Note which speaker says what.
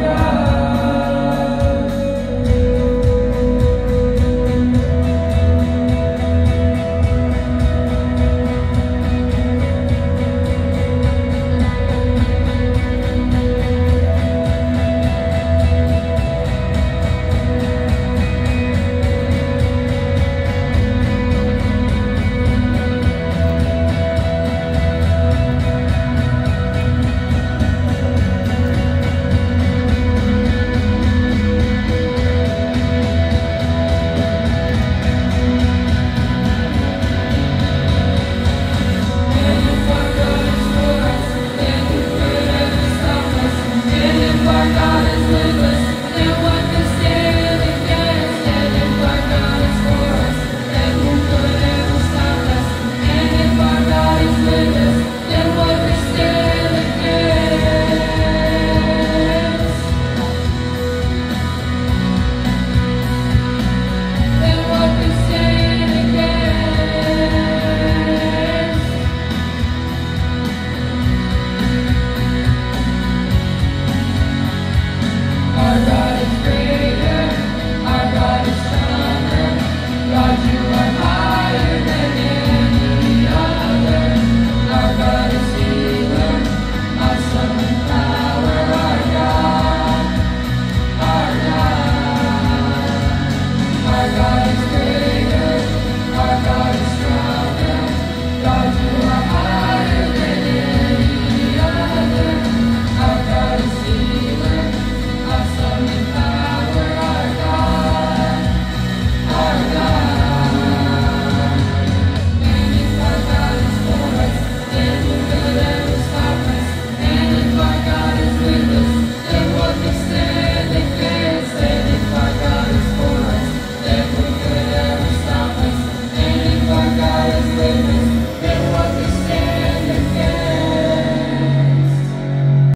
Speaker 1: God.